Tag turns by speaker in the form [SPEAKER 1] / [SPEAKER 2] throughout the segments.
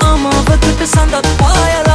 [SPEAKER 1] Ama vakit sanda payala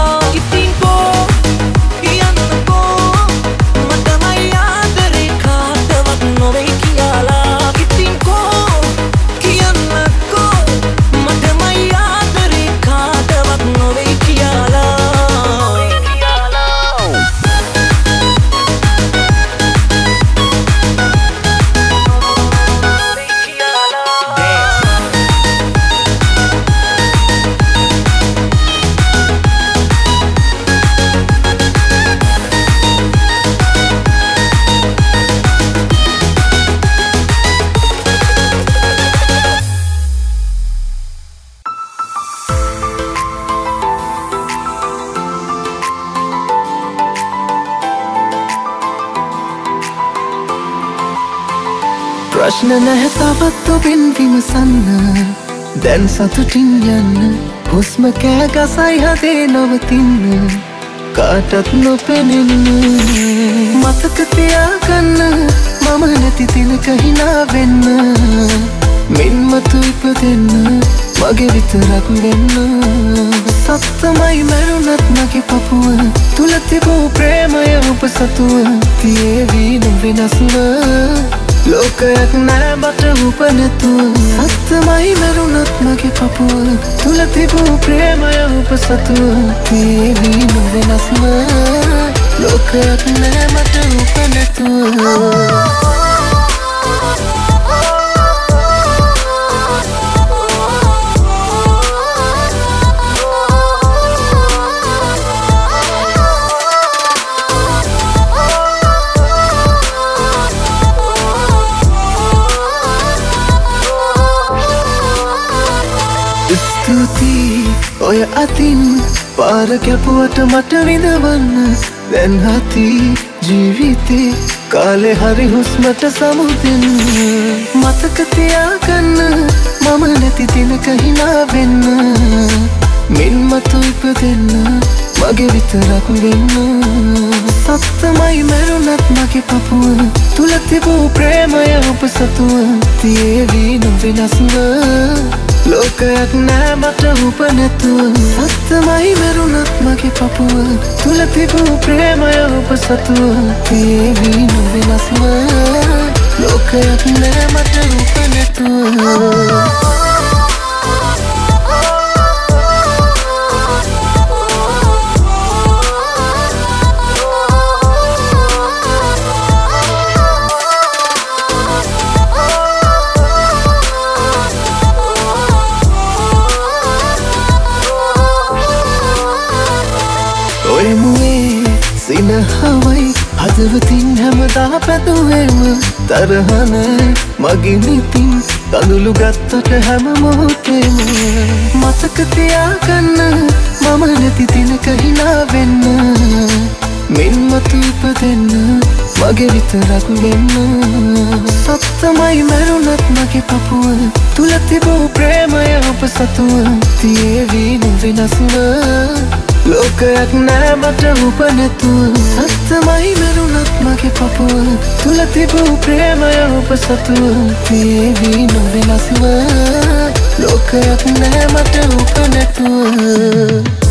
[SPEAKER 1] දැන් සතුටින් යන්න හුස්ම කෑ ගසයි හදේ නවතින්න කාටත් නොපෙනෙන්න. මතක තියාගන්න මම නැති තිනක හිනා වෙන්න මින්මතු ඉපදෙන්න මගේ විතරක් වෙන්න. සත්තමයි මැරුණත් මගේ පපුුව තුළ තිබූ ප්‍රේමය ඔබ සතුව තියේවී නොවෙනස්ව. ලෝකයක් නෑ බට උපනැතුව සත්තමයි මැරුණත් මගේ පපුුව. තුළ තිබූ ප්‍රේමය ඔබ සතුව තියේවී නොවෙනස්ව ලෝකයක් නෑ මට උපනැතුව අතින් පාර කැපුවට මට විඳවන්න. දැන් හති ජීවිතේ කාලෙ හරි හුස්මට සමුදෙන්න. මතක තියාගන්න මම නැති දිනක හිනා වෙන්න. මින්මතු ඉපදෙන්න මගේ විතරක් වෙන්න. සත්තමයි මැරුණත් මගේ පපුුව තුළ තිබූ ප්‍රේමය ඔබ සතුව තියේවී නොවෙනස්ව. ලෝකයක් නෑ මට උපනැතුව සත්තමයි මැරුණත් මගේ පපුුව. තුළ තිබූ ප්‍රේමය ඔබ සතුව. තියේවී නොවෙනස්ව ලෝකයක් නෑ මට උපනැතුව වෙනුවෙන්ම තරහන මගිනිතින් කඳුළු ගත්තට හැම මොහොතේම මතක තියාගන්න මම නැති දිනක හිනා වෙන්න. මෙන් මතු ඉපදෙන්න මගේ විතරක් වෙන්න. සත්තමයි මැරුණත් මගේ පපුව තුල තිබූ ප්‍රේමය ඔබ සතුව තියේවි නොවෙනස්ව. ලෝකයක් නෑ මට උපනැතු සත්තමයි මැරුණත් මගේ පපුුව. තුළ තිබූ ප්‍රේමය ඔබ සතුව තියවී නොවෙනස්ව. ලෝකයක්
[SPEAKER 2] නෑ මට උපනැතුව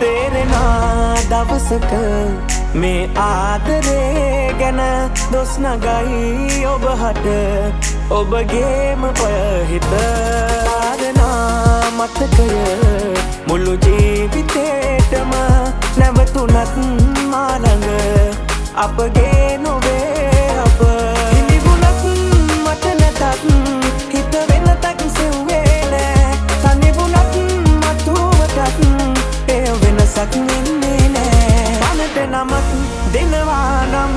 [SPEAKER 3] තේරෙනා දවසක මේ ආදරේ ගැන දොස්නගයි ඔබහට. ඔබගේම පයහිත ආදනා මතකය. මුල්ලු ජීවිතේටම නැවතුනත් මාළඟ අපගේ නොවේ.
[SPEAKER 2] මතක් වෙන්නේ නෑ. පනට නමක් දෙනවා නම්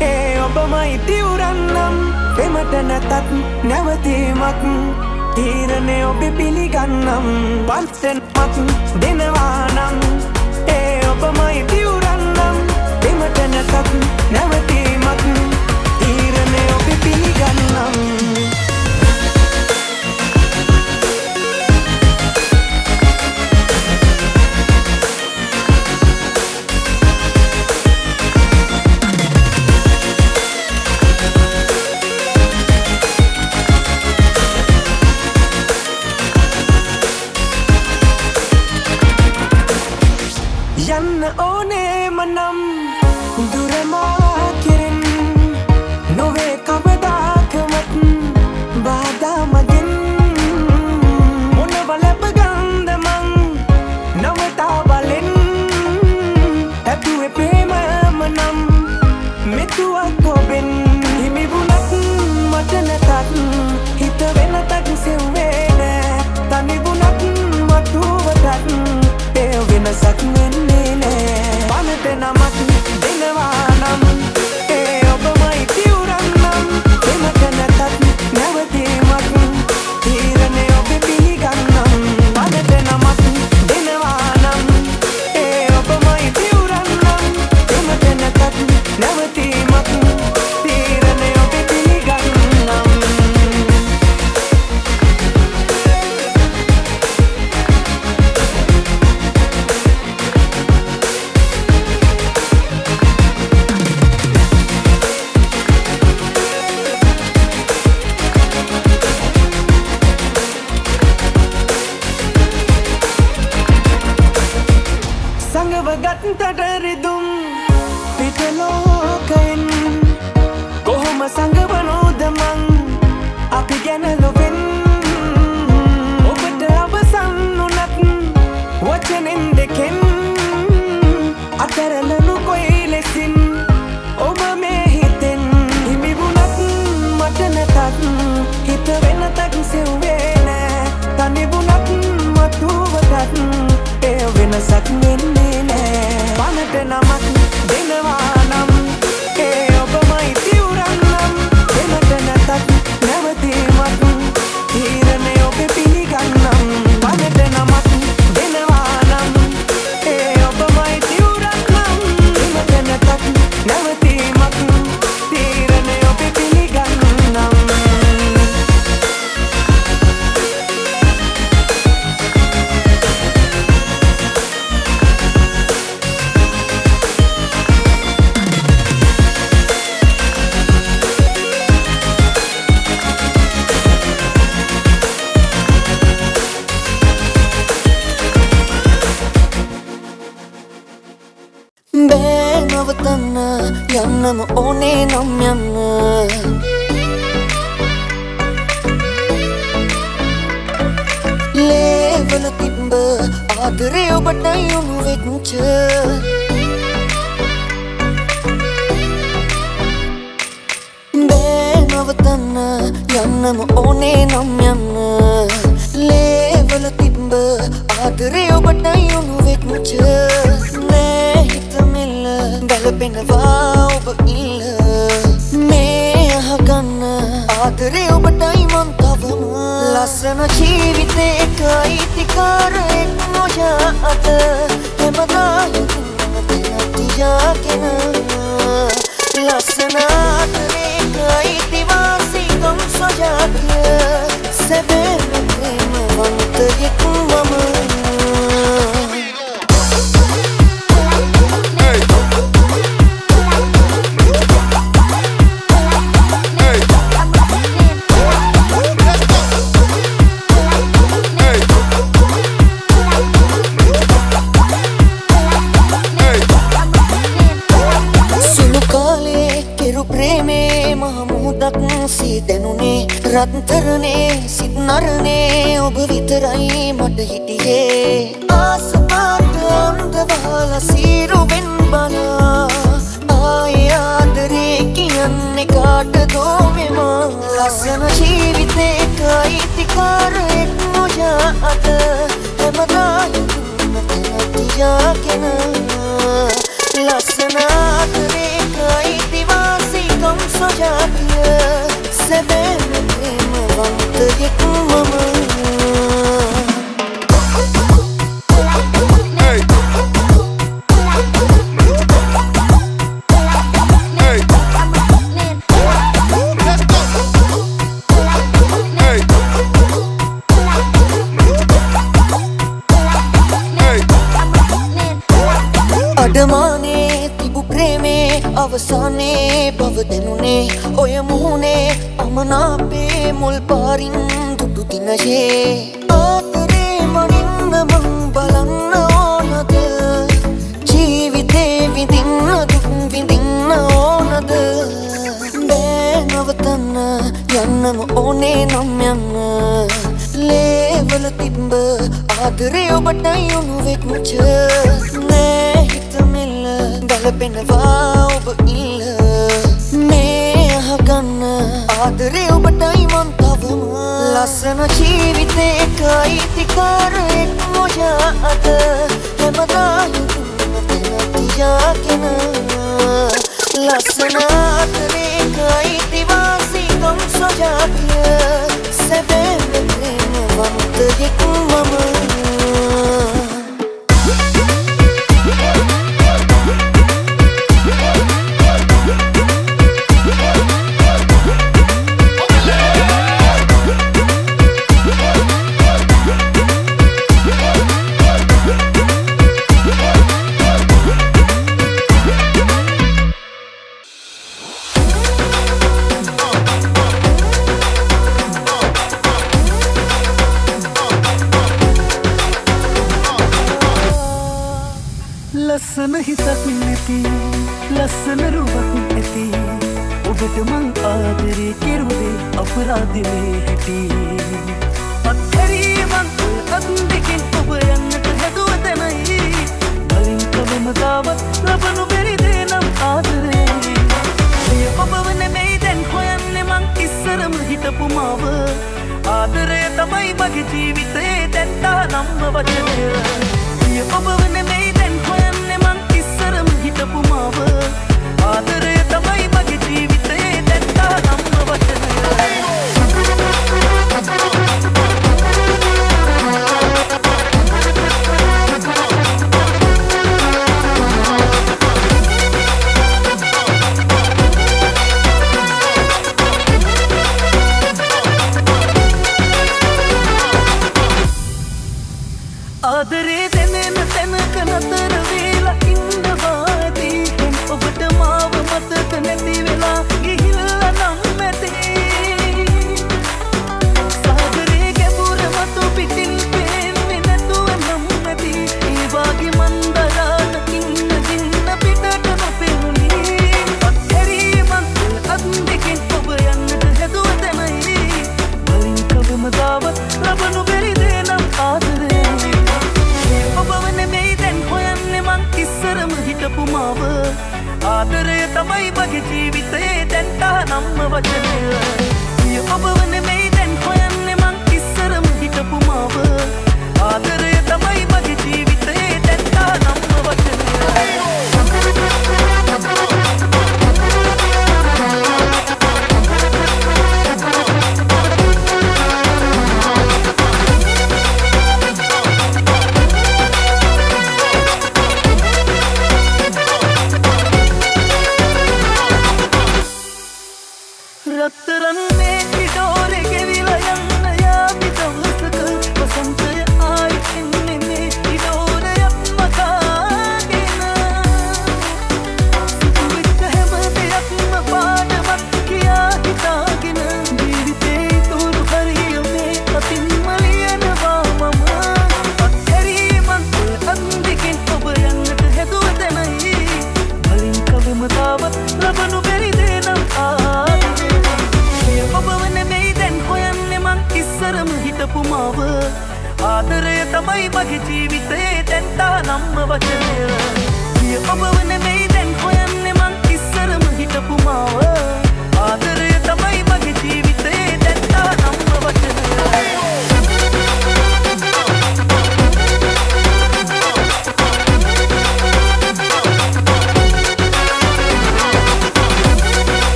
[SPEAKER 2] ඒ ඔබමයි තිවරන්නම් පෙමට නැතත් නැවතීමක් තීරණය ඔබ පිළිගන්නම්. වර්සෙන් පත් දෙනවා නම් ඒ ඔබමයි තිවරන්නම් පෙමට නැතත්
[SPEAKER 4] නැවත ලස්සන
[SPEAKER 1] හිතක් නැති ලස්සන රුවක් නැති ඔබට මං ආදරේ කෙරුවේ අපරාධනේ හැටි. අත්හැරීමන් අත් දෙකෙන් ඔබ යන්නට හැදුව තැනයි. වලින් කවමදාවත් ලබනු බැරි දේ නම් ආදරේ. එය ඔබව නෙමෙයි දැන් හොයන්නේ මං ඉස්සරම හිටපු මාව. ආදරය තමයි මගේ ජීවිතේ දැන් තහනම්ම වචනය. එය ඔබව නෙමෙයි හිටපු මාව. ආදරය තමයි මගේ ජීවිතයේ දැක්කා නම්ම වචනය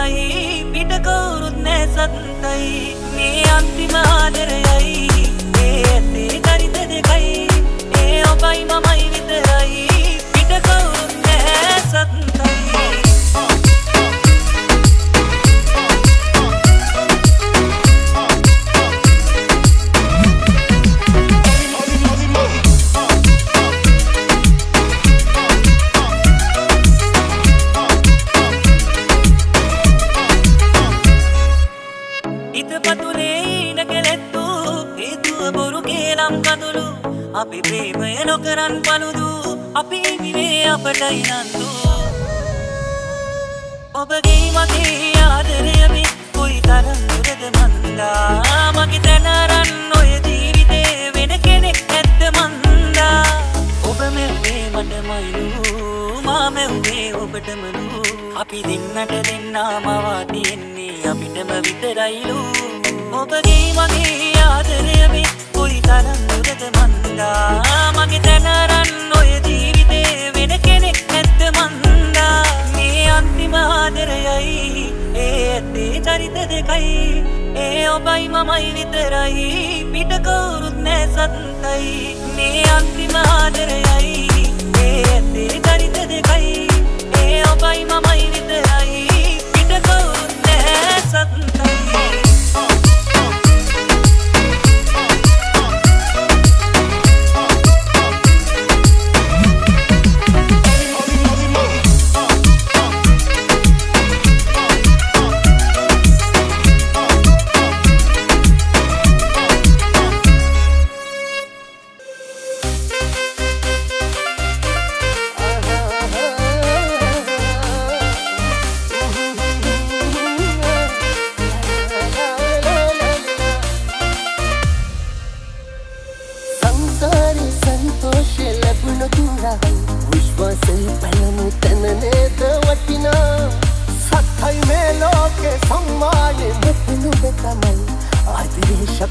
[SPEAKER 5] විතරයි පිට කවුරුත් නෑ සත්තයි මේ අන්තිම ආදරයයි ඒ ඇත්තේ චරිත දෙකයි. ඒ ඔබයි මමයි. නොකරන් පළුදු අපි විනේ අපටයි නන්දු ඔබගේ මගේ ආදරයමි කොයි තරම් දුරද මන්දා. මගේ තැනරන්න ඔය ජීවිතේ වෙන කෙනෙක් ඇත්ත මන්දා. ඔබ මෙව්වේ මටමයිලු මා මෙව්වේ ඔබටමලු අපි දෙන්නට දෙන්නා මවා තියෙන්නේ අපිටම විතරයිලු ඔබගේ මගේ ආදරයමි කොයි තරම් දුරද මන්දා. මගේ තැනරන්න ඔය ජීවිතේ වෙන කෙනෙක් ඇත්ත මන්දා. මේ අන්තිම ආදරයයි ඒ ඇත්තේ චරිත දෙකයි. ඒ ඔබයි මමයි විතරයි පිට කවුරුත් නෑ සත්තයි මේ අන්තිම ආදරයයි ඒ ඇත්තේ චරිත දෙකයි ඒ ඔබයි මමයි විතරයි පිට කවුරුත් නෑ සත්තයි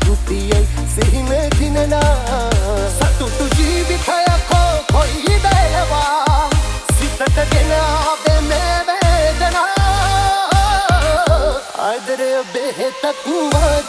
[SPEAKER 6] ආදිරේ ශකෘතියයි සිහින දිනනා සතුටු ජීවිතයකෝ කොයි දයවා සිතට ගෙනාවේ මේ වේදනා ආදරය බෙහෙතක් වගේ විටික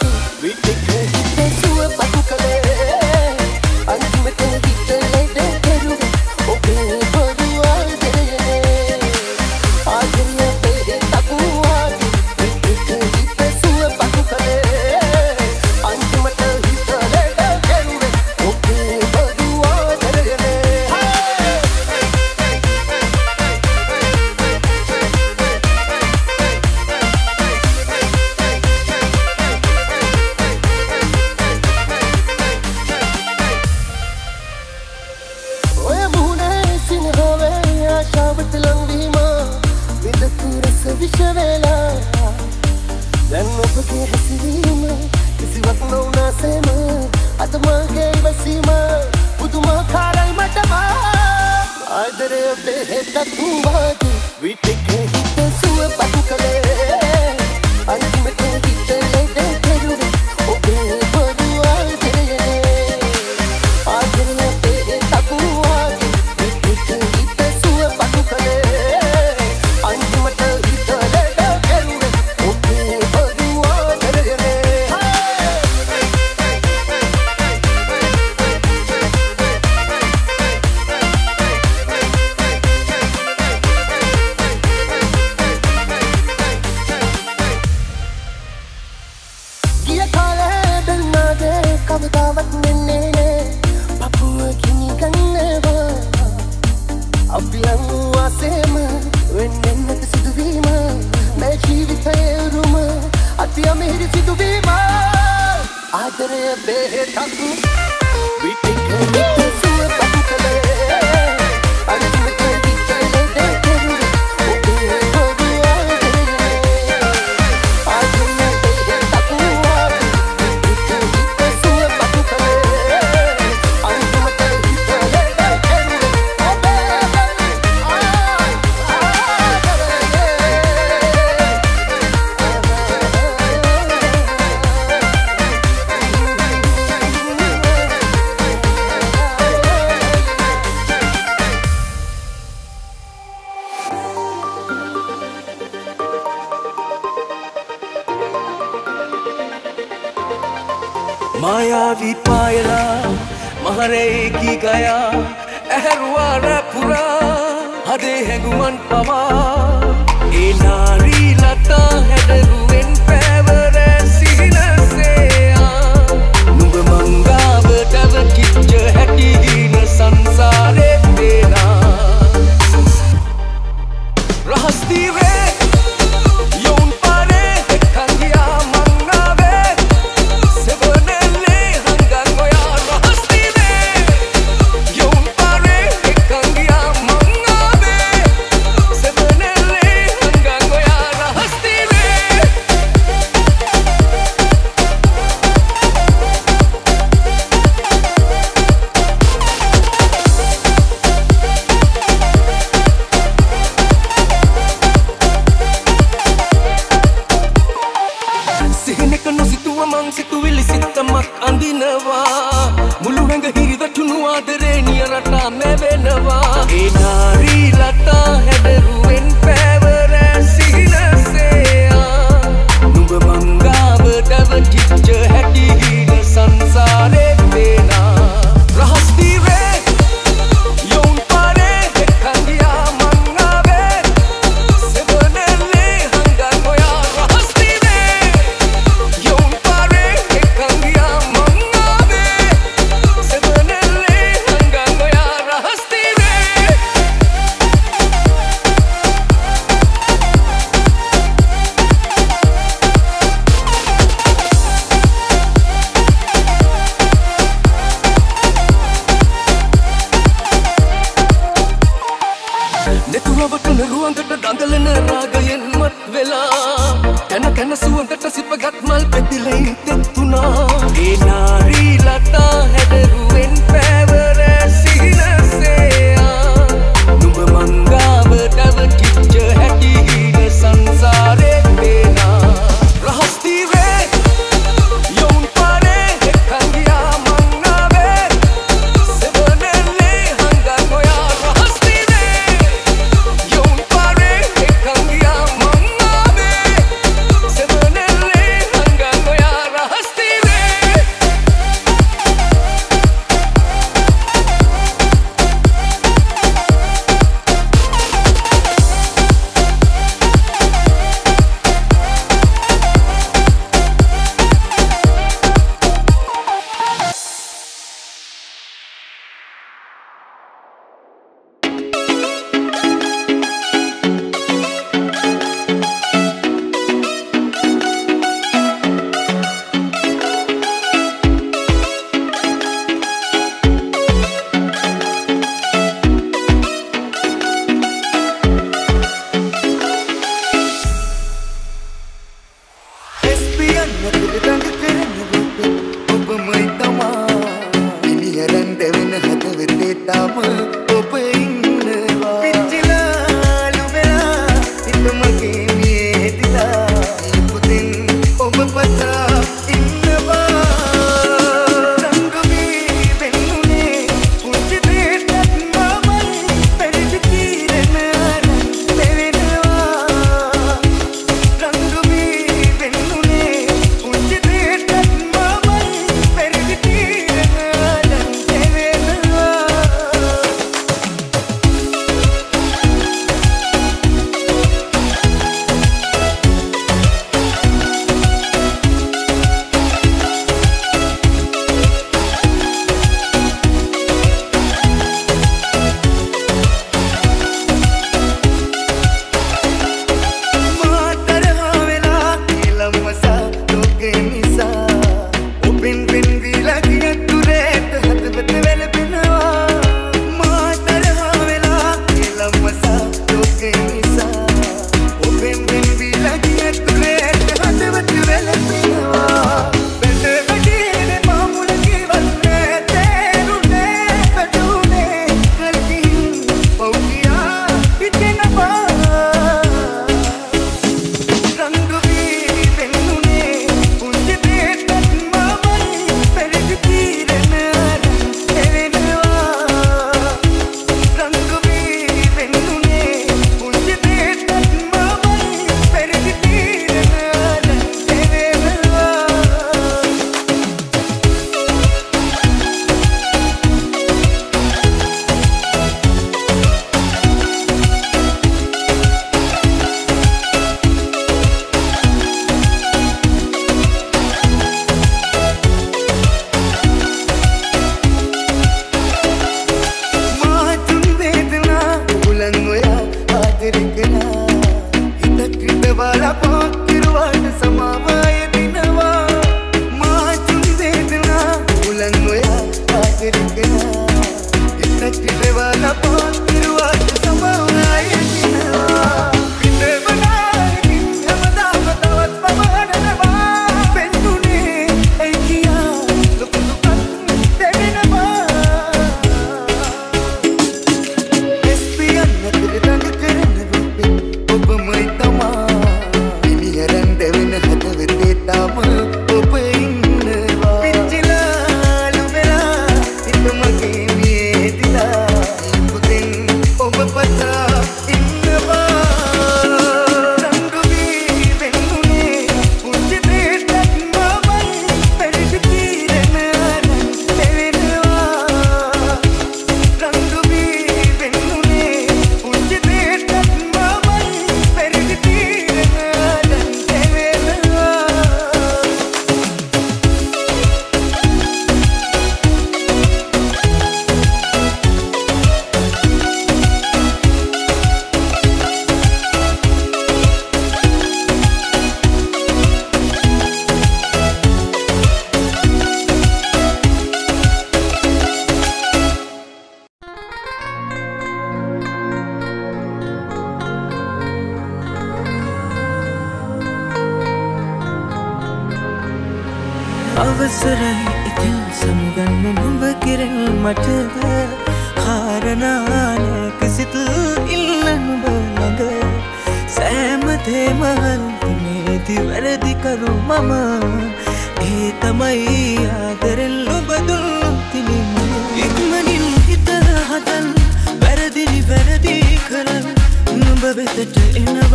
[SPEAKER 7] මහරේකී ගයා ඇහැරුවා රැපුරා හදේ හැඟුමන් පවා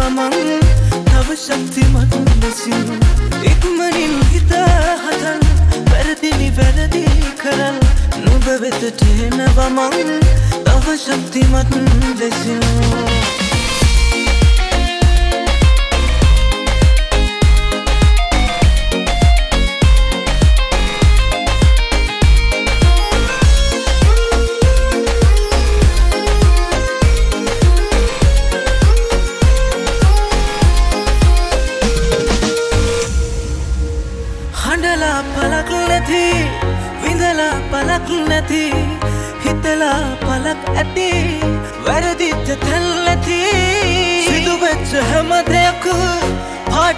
[SPEAKER 2] එනවමං තව ශක්තිමත් ලෙසින් ඉක්මනින් හිත හදල් වැරදිනි වැරදි කරල් නුඹ වෙතට එනවමං තව ශක්තිමත් ලෙසින්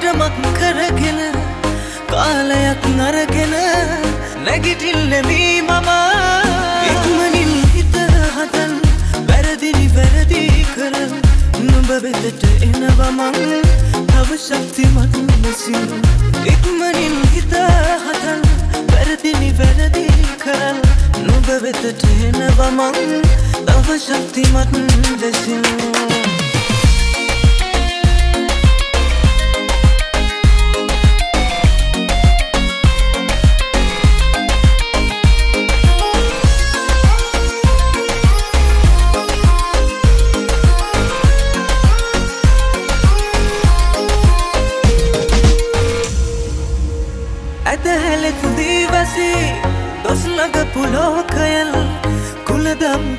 [SPEAKER 2] පාටමක් කරගෙන කාලයක් නරගෙන නැගිටිල්ලමී මම. ඉක්මනින් හිත හතන් වැරදිනි වැරදි කරන් නුඹ වෙතට එනවමං තව ශක්තිමත් ලෙසින් ඉක්මනින් හිත හතන් වැරදිනි වැරදි කරල් නුඹ වෙතට එනවමං තව ශක්තිමත් ලෙසින්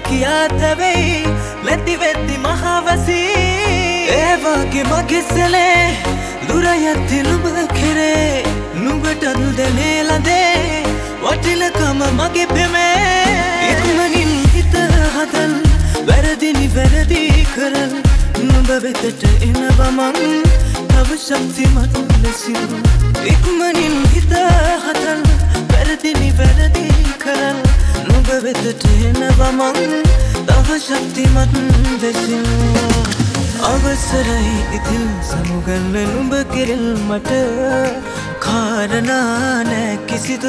[SPEAKER 2] කුලදම් කියා තැවෙයි නැතිවෙද්දි මහවසි ඒවාගේ මගෙස්සලේ දුරයත්ති නුඹ කෙරේ. නුඹටත් දැනේලදේ වටිලකම මගේ පෙමේ. ඉක්මනින් හිත හදල් වැරදිනි වැරදි කරල්. නුඹ වෙතට එනවමං තව ශක්තිමත් ලෙසින්. ඉක්මනින් හිත හතල් වැරදිනි වැරදි කරල්. නුඹ වෙතට එනවමං තව ශක්තිමත් ලෙසින් අවසරයි ඉතින් සමුගන්න නුඹ කෙරෙල් මට කාරණානෑ කිසිද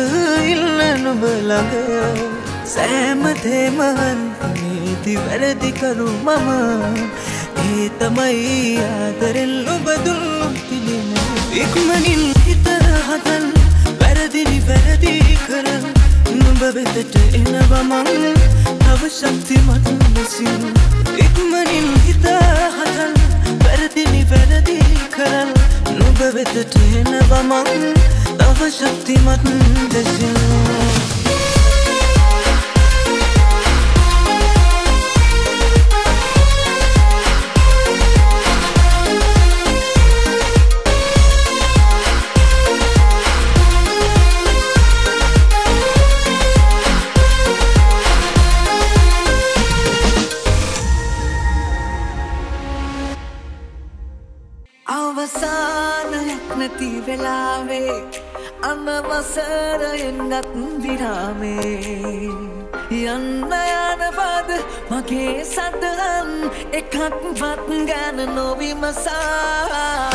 [SPEAKER 2] ඉල්ල නුඹ ළඟ සෑමතේමහන් නීති වැරදිකරු මම ඒ තමයි ආදරෙල් ඔබදුල් පිළිම ඉක්මනින් හිත හතන් වැරදිනි වැරදි කරල් නුඹ වෙතට එනවමං තව ශක්තිමත් ලෙසින් ඉක්මනින් හිත හතන් වැරදිනි වැරදි කරල්. නුඹ වෙතට එනවමං තව ශක්තිමත් ලෙසින්
[SPEAKER 8] අනවසරයෙන්ගත් විරාමේ. යන්න යනවද මගේ සදහන් එකක්වත් ගැන නොවිමසා.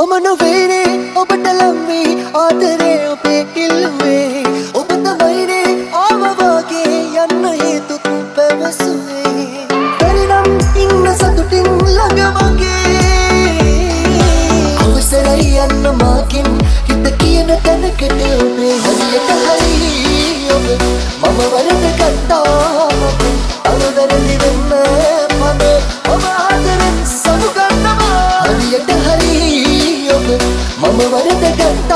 [SPEAKER 8] මමන වේනේ
[SPEAKER 9] ඔබට ලම්වේ ආතරය ඔබේ ඉල්ලුවේ. ඔබ තමයිනේ
[SPEAKER 2] Move it again.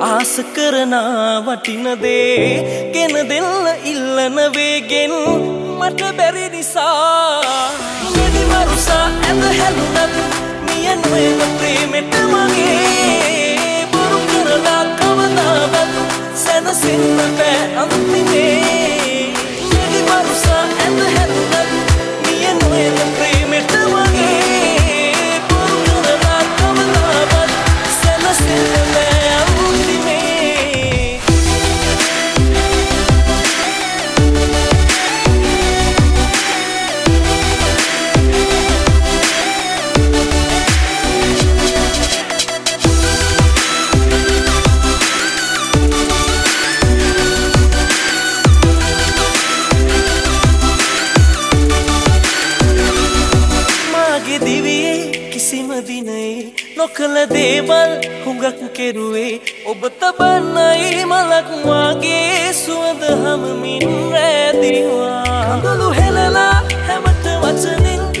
[SPEAKER 2] ආස කරන වටිනදේ. ගෙන දෙල්ල ඉල්ලන වේගෙන් මට බැරි නිසා. මෙදි මරුසා ඇඳ හැලුනත් නියනුවෙන ප්‍රේමෙට මගේ. බොරු කරලා කවදාවත් සැනසෙන්න බෑ අන්තිමේ. මෙදි මරුසා ඇඳ හැලුනත් නියනුවෙන ප්‍රේමෙට දේවල් හුඟක් කෙරුවේ ඔබ තබන්නයි මලක් වගේ සුවඳ හමමින් රැදිවා කඳුළු හෙලලා හැමත වචනින්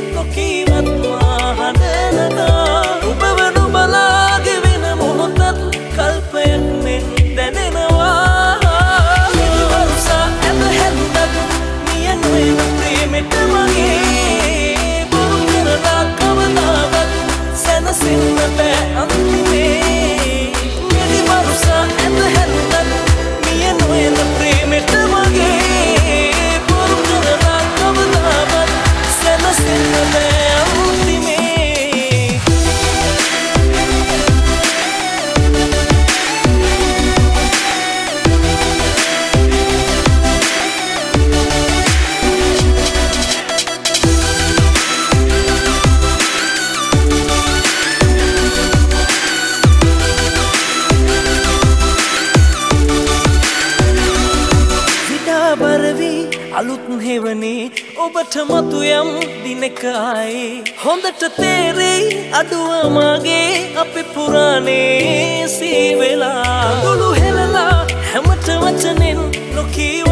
[SPEAKER 2] නුවනේ
[SPEAKER 6] ඔබට මතුයම් දිනකායි හොඳට තේරෙයි අඩුව මගේ අපි පුරාණේ සීවෙලා. ගොළු හෙලලා හැමට වචනෙන් නොකීව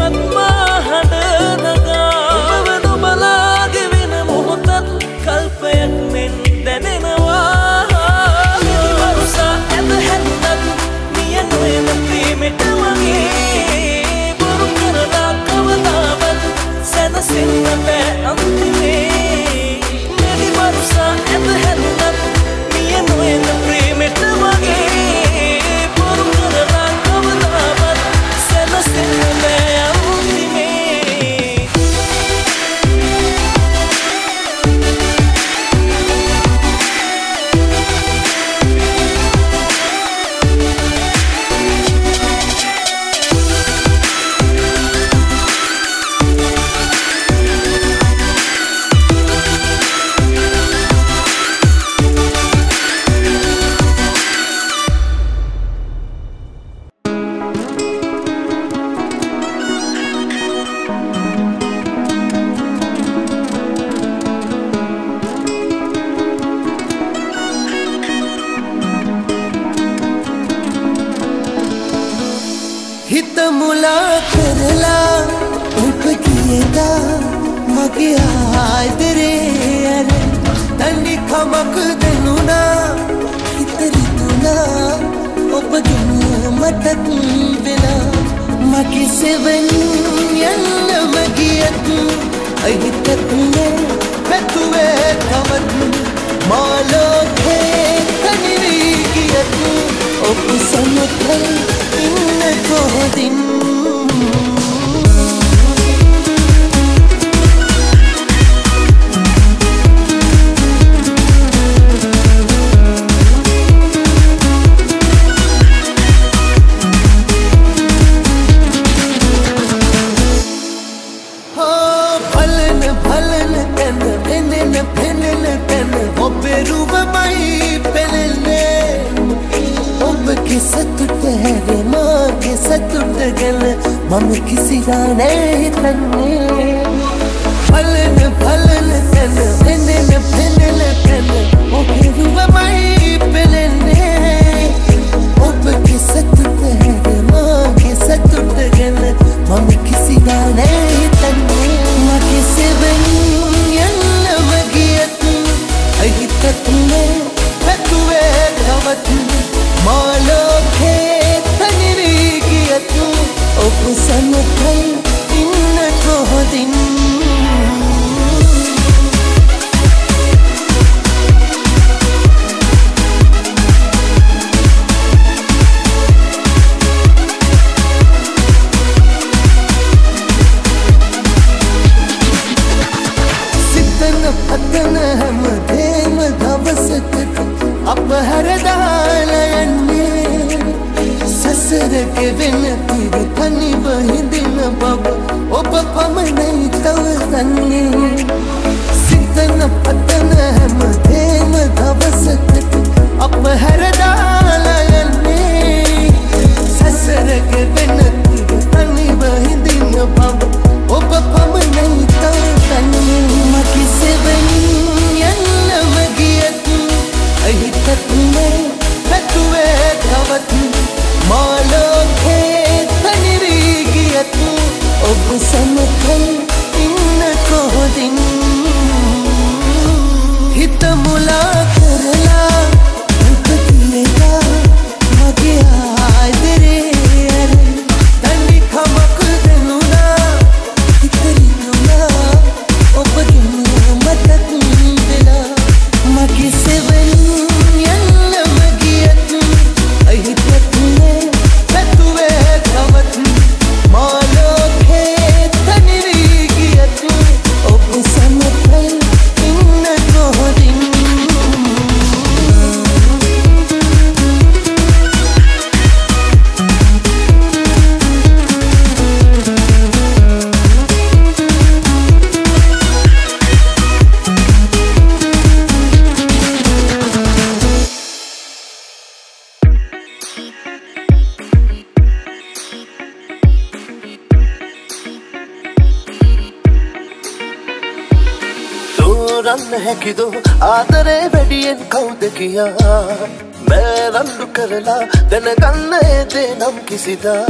[SPEAKER 6] 봅시다.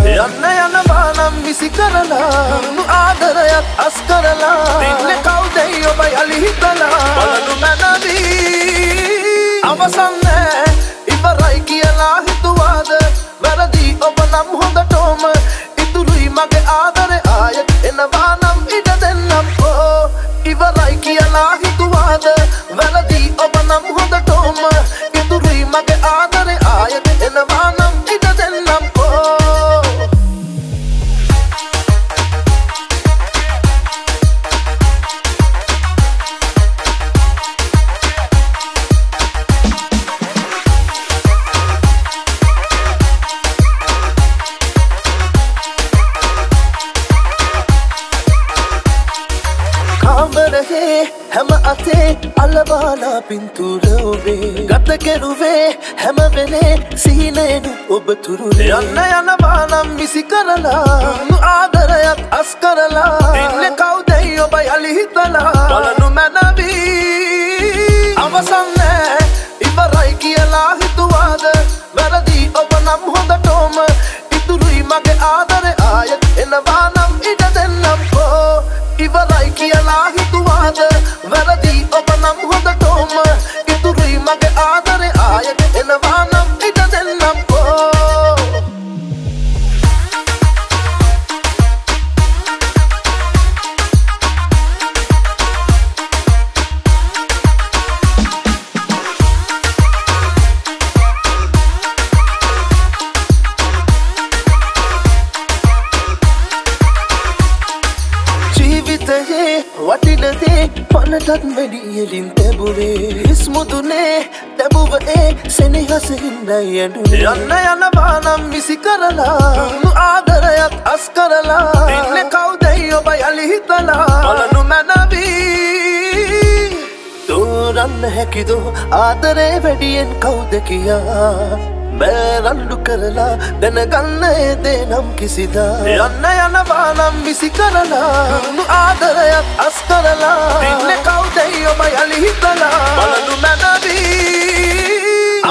[SPEAKER 6] කියා මෑ රණ්ඩු කරලා
[SPEAKER 9] දැනගන්න ඒදේ නම් කිසිදා. යන්න යනවා නම් විසි කරලා හුණු ආදරයක් අස් කරලා. ඉන්න කවුදැයොම යළි හිතලා. බලඳු මැනවී.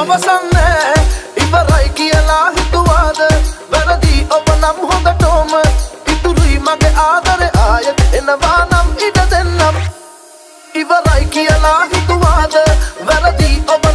[SPEAKER 9] අවසන්නෑ ඉවරයි කියලා හිතුවාද? වැරදි ඔබ නම් හොඳටෝම ඉතුරුයි මගේ ආදරය ආයෙත් එනවා නම් ඉඩ දෙන්නම්. ඉවරයි කියලා හිතුවාද? වැරදි ඔබ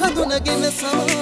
[SPEAKER 7] හඳුනගෙන සමා.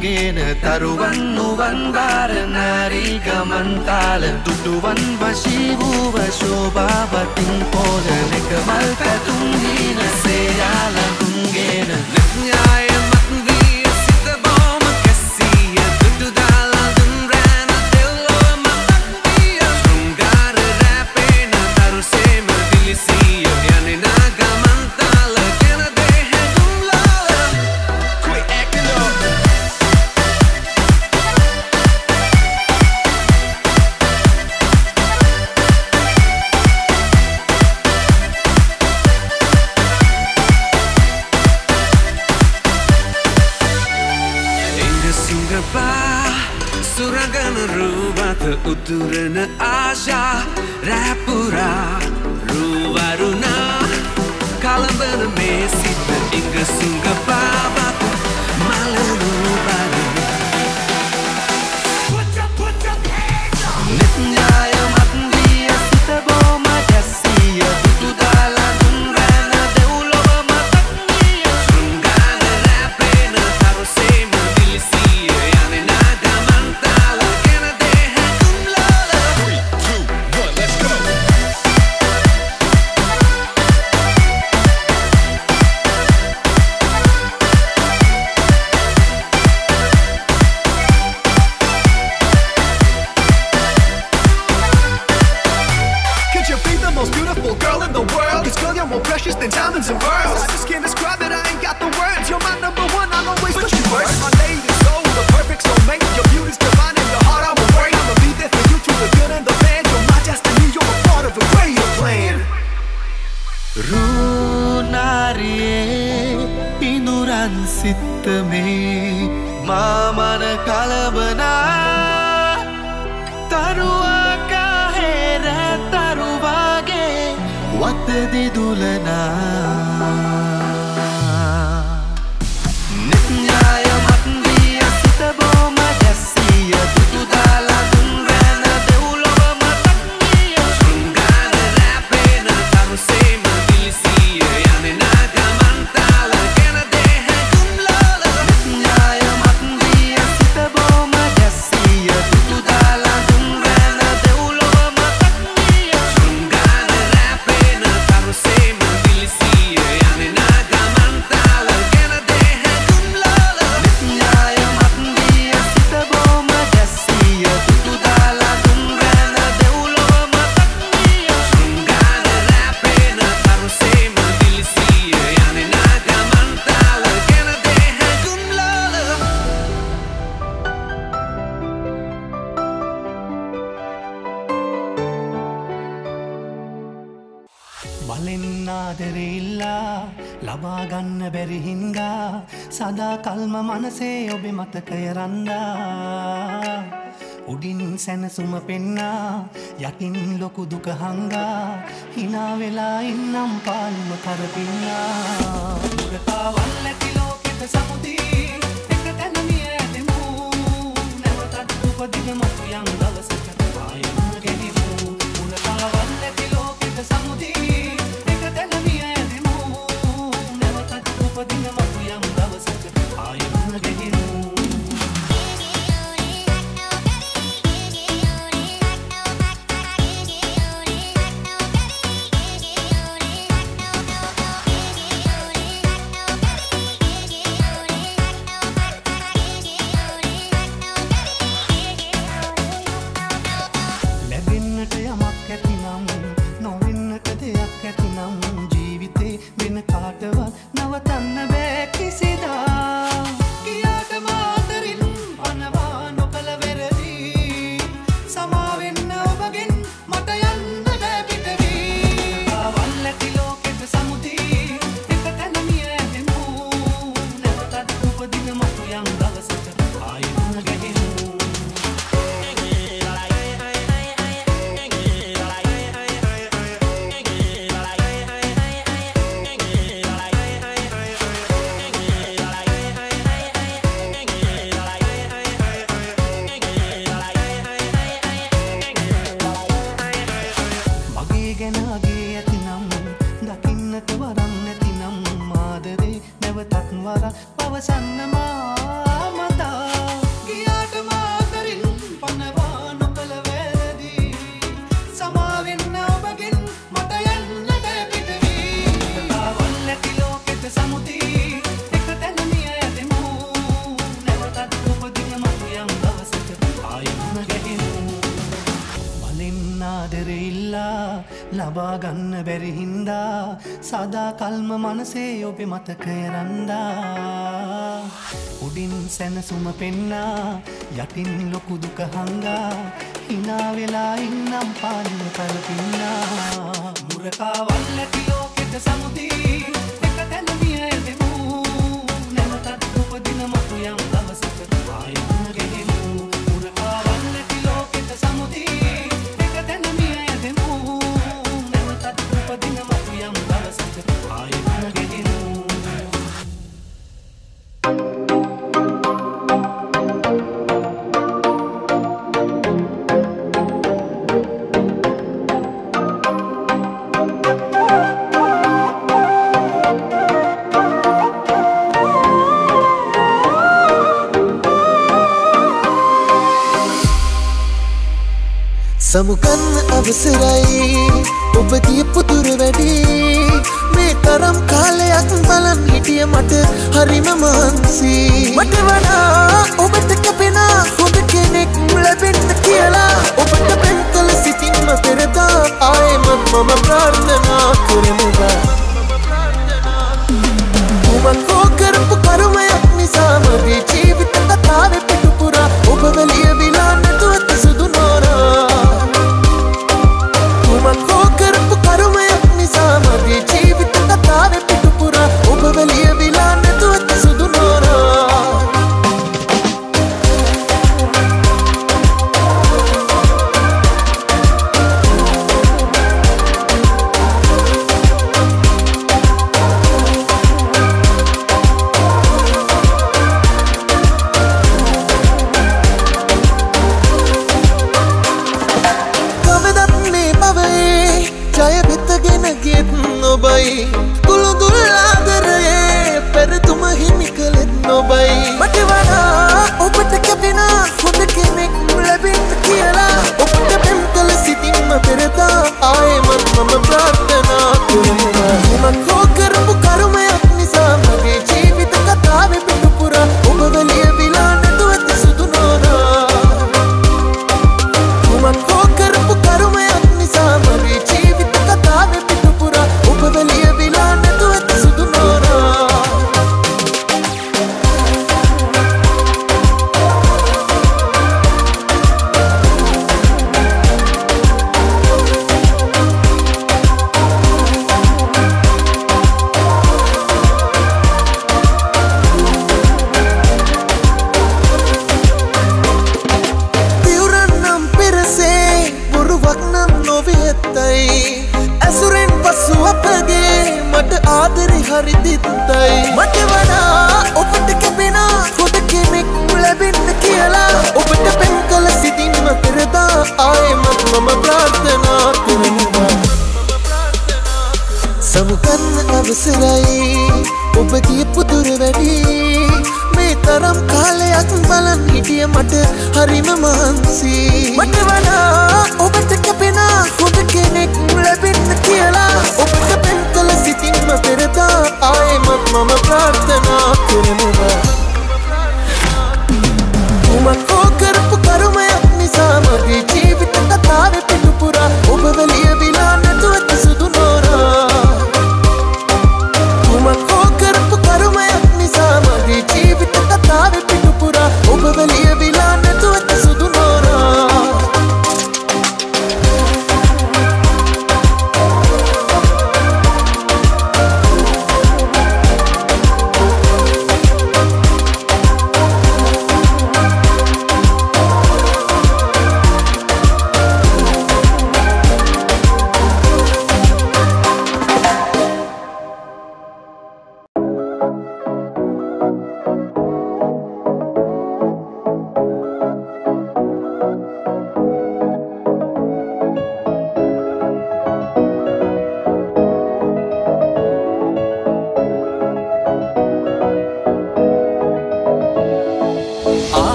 [SPEAKER 7] ළඟේන තරුවන් නුවන්බාර නැරී ගමන්තාල දුටුවන් වශීවූව ශෝභාවතින් පෝලනෙක මල් පැතුම් හීන
[SPEAKER 10] සේයාල හංගා හිනා වෙලා ඉන්නම් පාළුව කරපින්නා.
[SPEAKER 1] මනසේ ඔබෙ මතකය රන්දා. උඩින් සැනසුම පෙන්නා යටින් ලොකු දුක හංගා. හිනාවෙලා ඉන්නම් පාලිම කලපින්නා මුරකා වල්ලටි ලෝකෙට සමුතිී
[SPEAKER 9] සමුකන්න අවසරයි. ඔබගේ පුතුර වැඩි. මේ තරම් කාලයක් බලන් හිටිය මට හරිම මහන්සි. මට වඩා ඔබට කැපෙන හොඳ කෙනෙක් ලැබෙන්න කියලා. ඔබට බැන්තල සිතින්ම පෙරදා ආයෙම මම ප්‍රාර්ථනා කරනවා කුමක් හෝ කරපු කර්මයක් නිසාම මේ ජීවිත කතාවේ පිටු පුරා. ඔබව ලියවිලා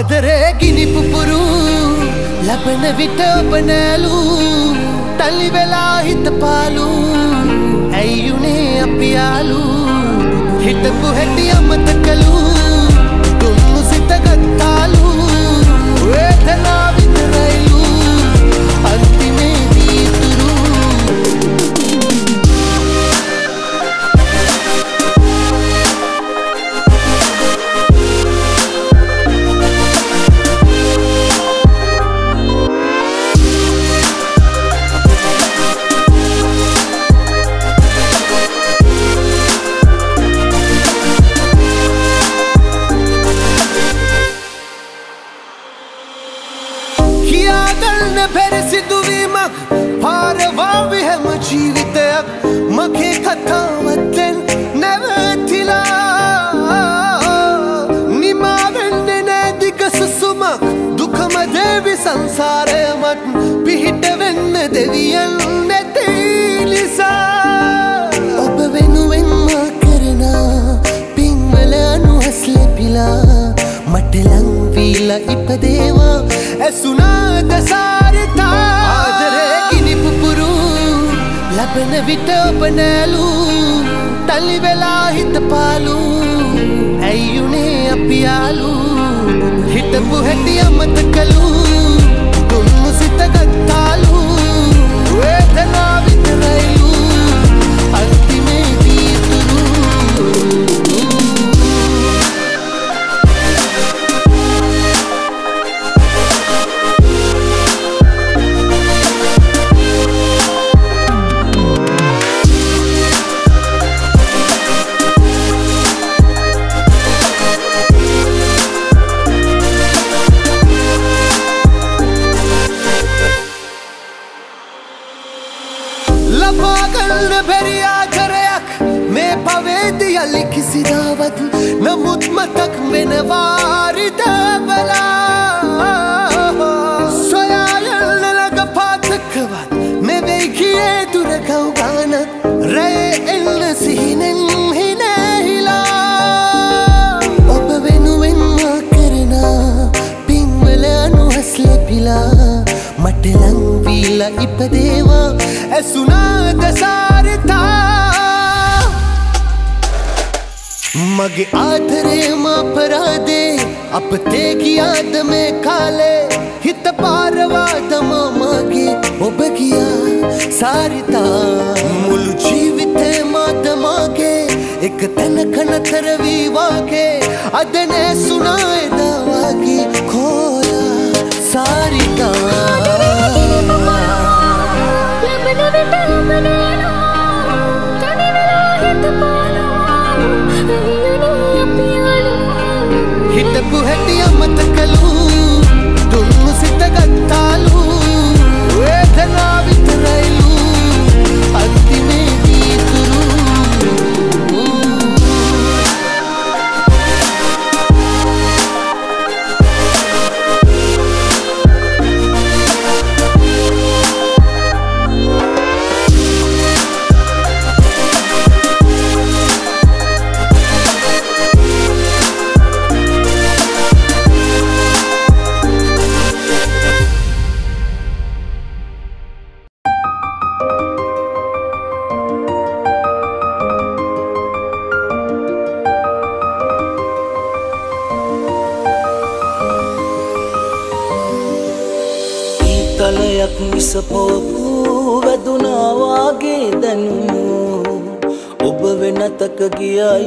[SPEAKER 9] ආදරේ
[SPEAKER 11] ගිනි
[SPEAKER 6] පුපුරු ලබන විට ඔබ නෑලු තලි වෙලා හිත පාලු ඇයියුනේ අපි යාලු හිටපු හැටි අමතකලු දුන්නු සිත ගත්තාලු වේදනා දෙවියන් නැති නිසා ඔබ වෙනුවෙන් මා කරන පින්වල අනුහස් ලැබිලා මට ලං වීලා ඉපදේවා ඇසුනා දසාරිතා ආදරේ ගිනි පුපුරු ලබන විට ඔබ නැලු තලි වෙලා හිත පාලු ඇයිුනේ අපි යාලු හිටපු හැටි අමතකලු දුන්නු සිත ගත්තාලු सुना दसार था। मग आधरे माफरा दे अब ते की याद में काले हित पारवा दमा मागे ओ बगिया सारिता मुल जीवित मात मागे एक तन खन थरवी वागे अदने सुनाए दवागी खोया सारिता with the ơi